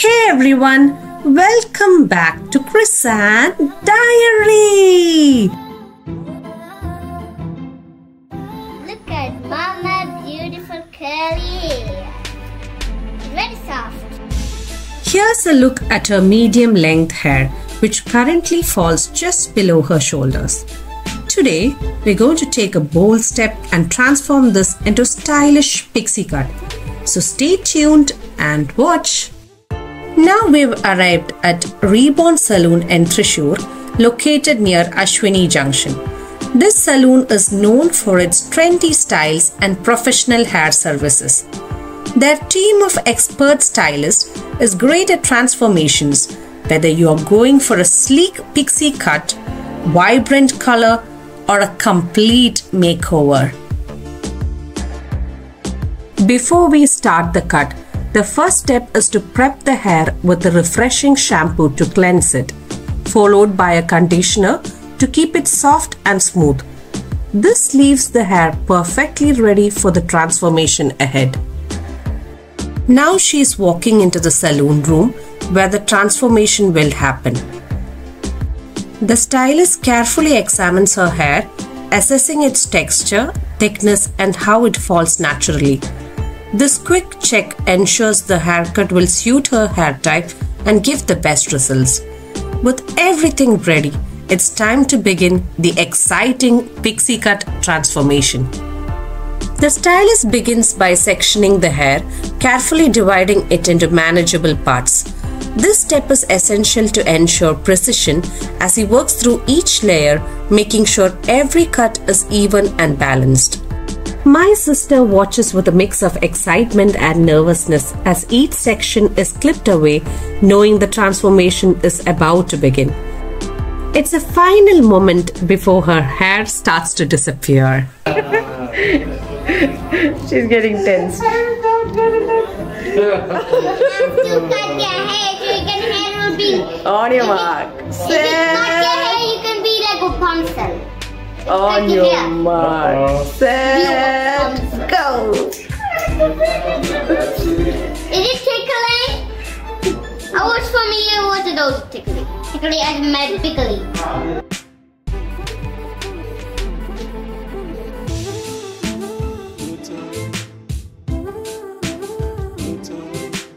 Hey everyone, welcome back to ChrizAnn Diary. Look at Mama beautiful curly hair. Very soft. Here's a look at her medium length hair, which currently falls just below her shoulders. Today, we're going to take a bold step and transform this into a stylish pixie cut. So stay tuned and watch. Now we've arrived at Reborn Saloon in Thrissur, located near Ashwini Junction. This saloon is known for its trendy styles and professional hair services. Their team of expert stylists is great at transformations, whether you are going for a sleek pixie cut, vibrant color, or a complete makeover. Before we start the cut, the first step is to prep the hair with a refreshing shampoo to cleanse it, followed by a conditioner to keep it soft and smooth. This leaves the hair perfectly ready for the transformation ahead. Now she is walking into the saloon room where the transformation will happen. The stylist carefully examines her hair, assessing its texture, thickness, and how it falls naturally. This quick check ensures the haircut will suit her hair type and give the best results. With everything ready, it's time to begin the exciting pixie cut transformation. The stylist begins by sectioning the hair, carefully dividing it into manageable parts. This step is essential to ensure precision as he works through each layer, making sure every cut is even and balanced. My sister watches with a mix of excitement and nervousness as each section is clipped away, knowing the transformation is about to begin. It's a final moment before her hair starts to disappear. She's getting tense. have to cut your hair so you can hair will be. On your mark. If you cut your hair, you can be like a Rapunzel. On your hair. mark. Set. Go. Is it tickling? I was familiar with those tickling. Tickling as mad pickly.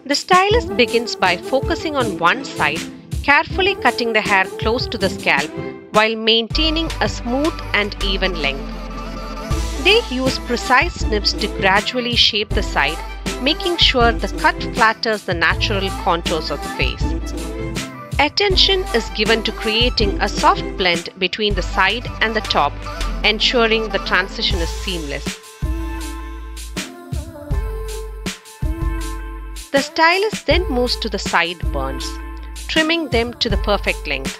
The stylist begins by focusing on one side, carefully cutting the hair close to the scalp while maintaining a smooth and even length. They use precise snips to gradually shape the side, making sure the cut flatters the natural contours of the face. Attention is given to creating a soft blend between the side and the top, ensuring the transition is seamless. The stylist then moves to the sideburns, trimming them to the perfect length.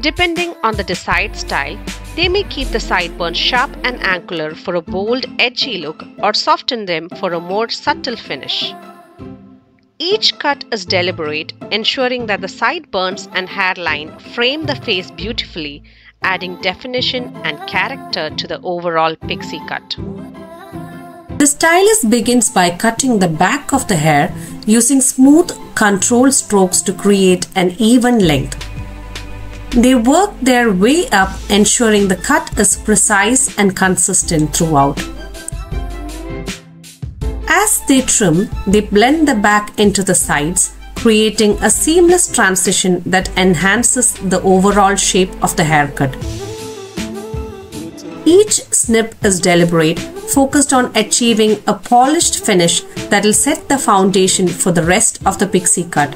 Depending on the desired style, they may keep the sideburns sharp and angular for a bold, edgy look or soften them for a more subtle finish. Each cut is deliberate, ensuring that the sideburns and hairline frame the face beautifully, adding definition and character to the overall pixie cut. The stylist begins by cutting the back of the hair using smooth, controlled strokes to create an even length. They work their way up, ensuring the cut is precise and consistent throughout. As they trim, they blend the back into the sides, creating a seamless transition that enhances the overall shape of the haircut. Each snip is deliberate, focused on achieving a polished finish that will set the foundation for the rest of the pixie cut.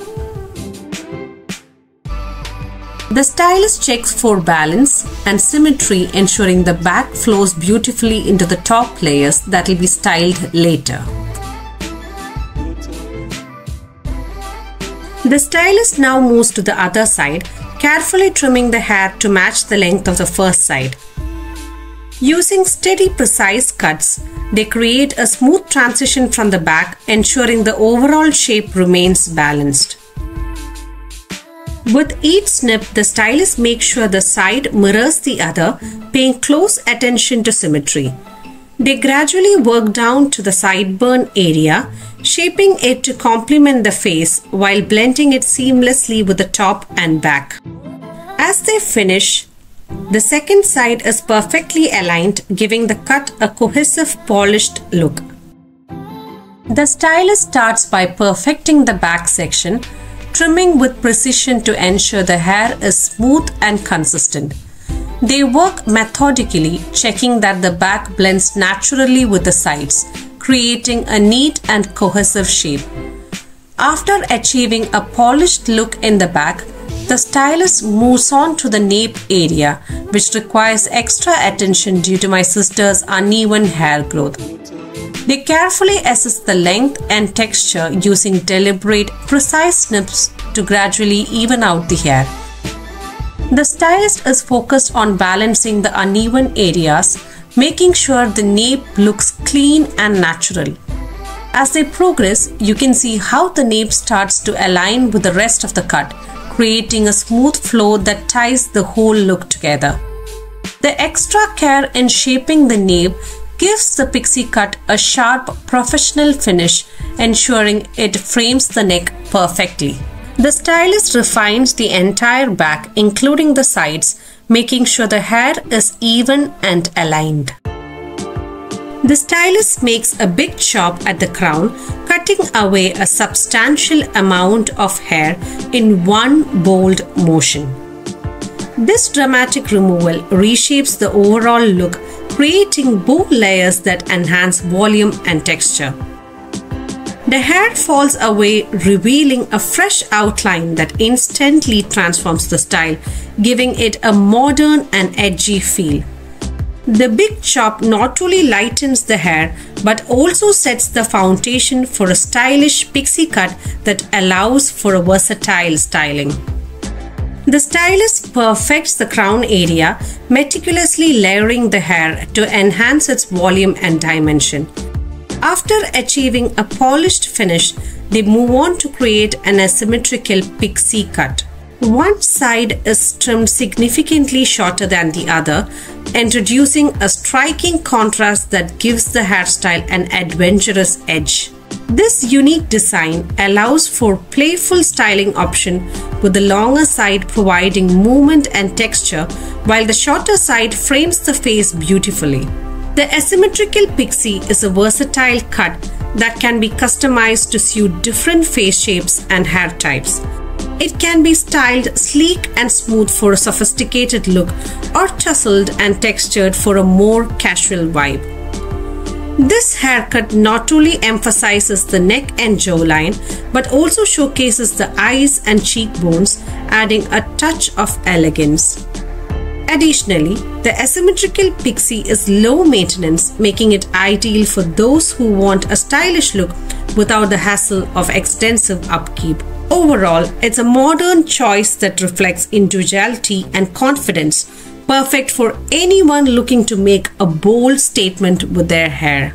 The stylist checks for balance and symmetry, ensuring the back flows beautifully into the top layers that will be styled later. The stylist now moves to the other side, carefully trimming the hair to match the length of the first side. Using steady, precise cuts, they create a smooth transition from the back, ensuring the overall shape remains balanced. With each snip, the stylist makes sure the side mirrors the other, paying close attention to symmetry. They gradually work down to the sideburn area, shaping it to complement the face while blending it seamlessly with the top and back. As they finish, the second side is perfectly aligned, giving the cut a cohesive, polished look. The stylist starts by perfecting the back section, trimming with precision to ensure the hair is smooth and consistent. They work methodically, checking that the back blends naturally with the sides, creating a neat and cohesive shape. After achieving a polished look in the back, the stylist moves on to the nape area, which requires extra attention due to my sister's uneven hair growth. They carefully assess the length and texture using deliberate, precise snips to gradually even out the hair. The stylist is focused on balancing the uneven areas, making sure the nape looks clean and natural. As they progress, you can see how the nape starts to align with the rest of the cut, creating a smooth flow that ties the whole look together. The extra care in shaping the nape gives the pixie cut a sharp professional finish, ensuring it frames the neck perfectly. The stylist refines the entire back, including the sides, making sure the hair is even and aligned. The stylist makes a big chop at the crown, cutting away a substantial amount of hair in one bold motion. This dramatic removal reshapes the overall look, creating bold layers that enhance volume and texture. The hair falls away, revealing a fresh outline that instantly transforms the style, giving it a modern and edgy feel. The big chop not only lightens the hair but also sets the foundation for a stylish pixie cut that allows for a versatile styling. The stylist perfects the crown area, meticulously layering the hair to enhance its volume and dimension. After achieving a polished finish, they move on to create an asymmetrical pixie cut. One side is trimmed significantly shorter than the other, introducing a striking contrast that gives the hairstyle an adventurous edge. This unique design allows for playful styling option with the longer side providing movement and texture while the shorter side frames the face beautifully. The asymmetrical pixie is a versatile cut that can be customized to suit different face shapes and hair types. It can be styled sleek and smooth for a sophisticated look or tousled and textured for a more casual vibe. This haircut not only emphasizes the neck and jawline but also showcases the eyes and cheekbones, adding a touch of elegance. Additionally, the asymmetrical pixie is low maintenance, making it ideal for those who want a stylish look without the hassle of extensive upkeep. Overall, it's a modern choice that reflects individuality and confidence, perfect for anyone looking to make a bold statement with their hair.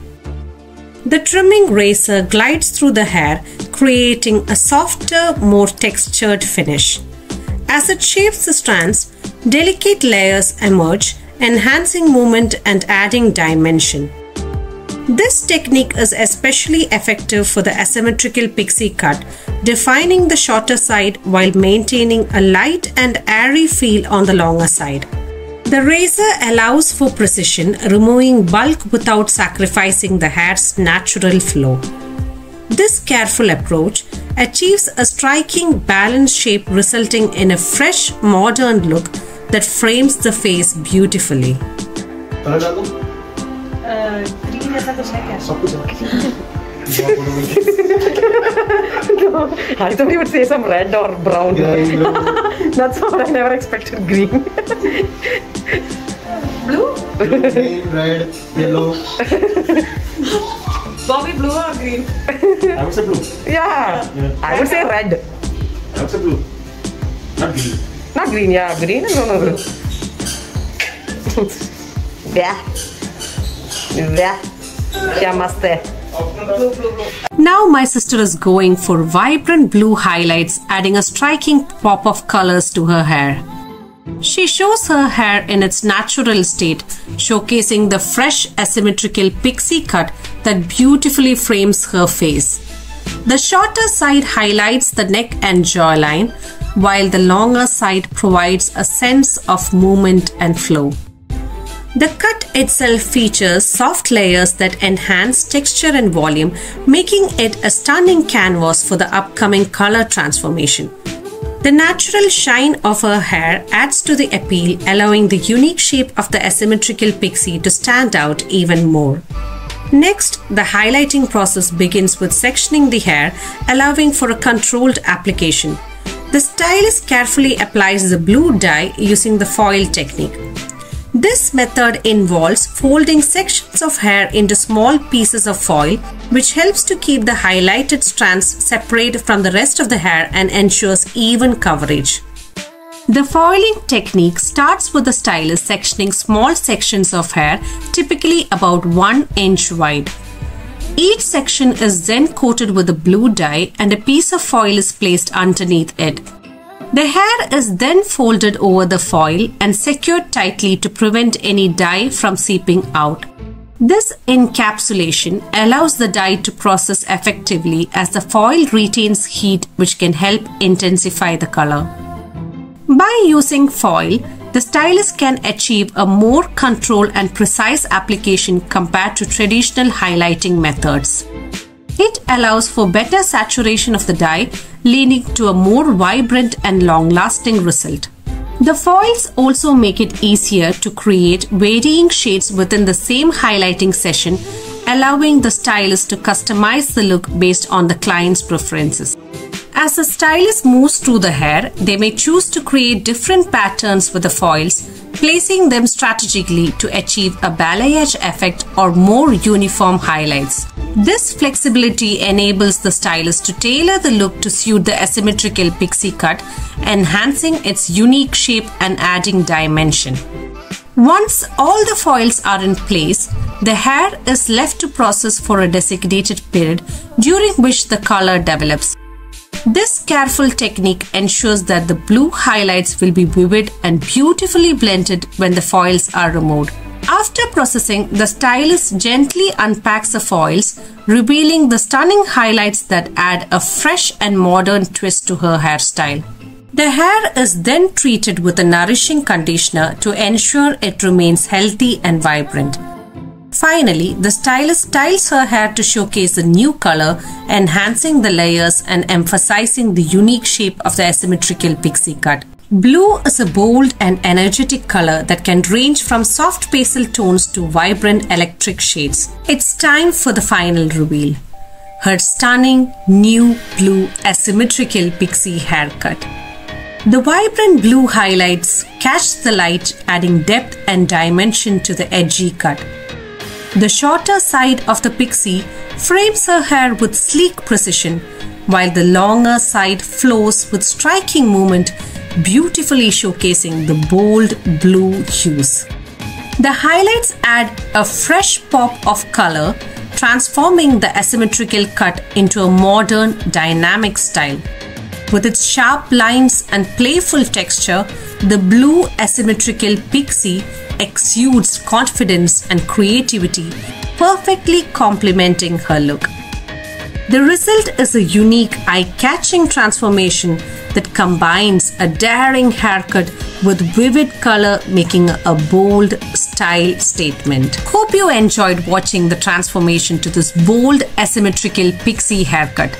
The trimming razor glides through the hair, creating a softer, more textured finish. As it shapes the strands, delicate layers emerge, enhancing movement and adding dimension. This technique is especially effective for the asymmetrical pixie cut, defining the shorter side while maintaining a light and airy feel on the longer side. The razor allows for precision, removing bulk without sacrificing the hair's natural flow. This careful approach achieves a striking balanced shape resulting in a fresh modern look that frames the face beautifully. ऐसा कुछ है क्या सब कुछ है Draw photo में I thought you would say some red or brown. Yeah, you That's what I never expected. Green. blue? green, red, yellow. Bobby, blue or green? I would say blue. Yeah. Yeah. I would say red. I would say blue. Not green. Not green, yeah. Green and no, no, blue. yeah. Yeah. Namaste. Now my sister is going for vibrant blue highlights, adding a striking pop of colors to her hair. She shows her hair in its natural state, showcasing the fresh asymmetrical pixie cut that beautifully frames her face. The shorter side highlights the neck and jawline, while the longer side provides a sense of movement and flow. The cut itself features soft layers that enhance texture and volume, making it a stunning canvas for the upcoming color transformation. The natural shine of her hair adds to the appeal, allowing the unique shape of the asymmetrical pixie to stand out even more. Next, the highlighting process begins with sectioning the hair, allowing for a controlled application. The stylist carefully applies the blue dye using the foil technique. This method involves folding sections of hair into small pieces of foil, which helps to keep the highlighted strands separate from the rest of the hair and ensures even coverage. The foiling technique starts with the stylist sectioning small sections of hair, typically about 1 inch wide. Each section is then coated with a blue dye and a piece of foil is placed underneath it. The hair is then folded over the foil and secured tightly to prevent any dye from seeping out. This encapsulation allows the dye to process effectively as the foil retains heat which can help intensify the color. By using foil, the stylist can achieve a more controlled and precise application compared to traditional highlighting methods. It allows for better saturation of the dye, leading to a more vibrant and long lasting result. The foils also make it easier to create varying shades within the same highlighting session, allowing the stylist to customize the look based on the client's preferences. As the stylist moves through the hair, they may choose to create different patterns with the foils, placing them strategically to achieve a balayage effect or more uniform highlights. This flexibility enables the stylist to tailor the look to suit the asymmetrical pixie cut, enhancing its unique shape and adding dimension. Once all the foils are in place, the hair is left to process for a designated period during which the color develops. This careful technique ensures that the blue highlights will be vivid and beautifully blended when the foils are removed. After processing, the stylist gently unpacks the foils, revealing the stunning highlights that add a fresh and modern twist to her hairstyle. The hair is then treated with a nourishing conditioner to ensure it remains healthy and vibrant. Finally, the stylist styles her hair to showcase a new color, enhancing the layers and emphasizing the unique shape of the asymmetrical pixie cut. Blue is a bold and energetic color that can range from soft pastel tones to vibrant electric shades. It's time for the final reveal. Her stunning new blue asymmetrical pixie haircut. The vibrant blue highlights catch the light, adding depth and dimension to the edgy cut. The shorter side of the pixie frames her hair with sleek precision, while the longer side flows with striking movement, beautifully showcasing the bold blue hues. The highlights add a fresh pop of color, transforming the asymmetrical cut into a modern, dynamic style. With its sharp lines and playful texture, the blue asymmetrical pixie exudes confidence and creativity, perfectly complementing her look. The result is a unique, eye catching transformation that combines a daring haircut with vivid color, making a bold style statement. Hope you enjoyed watching the transformation to this bold, asymmetrical pixie haircut.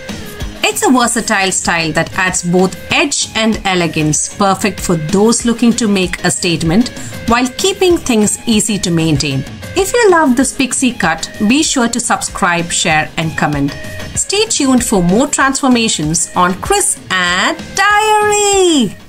It's a versatile style that adds both edge and elegance, perfect for those looking to make a statement while keeping things easy to maintain. If you love this pixie cut, be sure to subscribe, share, and comment. Stay tuned for more transformations on Chris and Diary.